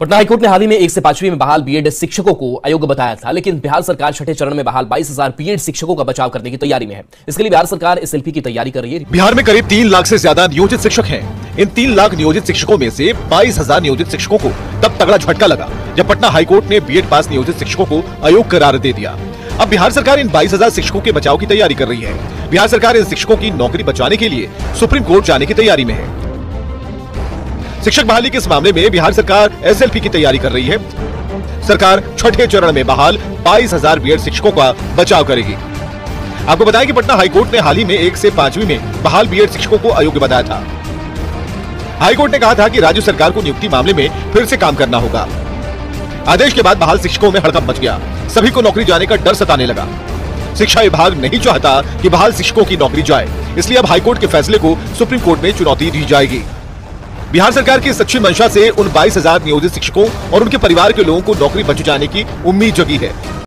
Patna high court ने हाल ही में एक से पांचवी में बहाल बीएड शिक्षकों को अयोग्य बताया था, लेकिन बिहार सरकार छठे चरण में बहाल बाईस हज़ार बीएड शिक्षकों का बचाव करने की तैयारी में है। इसके लिए बिहार सरकार एसएलपी की तैयारी कर रही है। बिहार में करीब तीन लाख से ज़्यादा नियोजित शिक्षक हैं। इन तीन लाख नियोजित शिक्षकों में से बाईस हज़ार नियोजित शिक्षकों को तब तगड़ा झटका लगा, जब पटना हाईकोर्ट ने बीएड पास नियोजित शिक्षकों को अयोग्य करार दे दिया। अब बिहार सरकार इन बाईस हज़ार शिक्षकों के बचाव की तैयारी कर रही है। बिहार सरकार इन शिक्षकों की नौकरी बचाने के लिए सुप्रीम कोर्ट जाने की तैयारी में है। शिक्षक बहाली के इस मामले में बिहार सरकार एसएलपी की तैयारी कर रही है। सरकार छठे चरण में बहाल, बाईस हज़ार बीएड शिक्षकों का बचाव करेगी। आपको बताया कि पटना हाईकोर्ट ने हाल ही में एक से पांचवी में बहाल बीएड शिक्षकों को अयोग्य बताया था। हाईकोर्ट ने कहा था कि राज्य सरकार को नियुक्ति मामले में फिर से काम करना होगा। आदेश के बाद बहाल शिक्षकों में हड़कंप मच गया। सभी को नौकरी जाने का डर सताने लगा। शिक्षा विभाग नहीं चाहता कि बहाल शिक्षकों की नौकरी जाए, इसलिए अब हाईकोर्ट के फैसले को सुप्रीम कोर्ट में चुनौती दी जाएगी। बिहार सरकार की सच्ची मंशा से उन बाईस हज़ार नियोजित शिक्षकों और उनके परिवार के लोगों को नौकरी बच जाने की उम्मीद जगी है।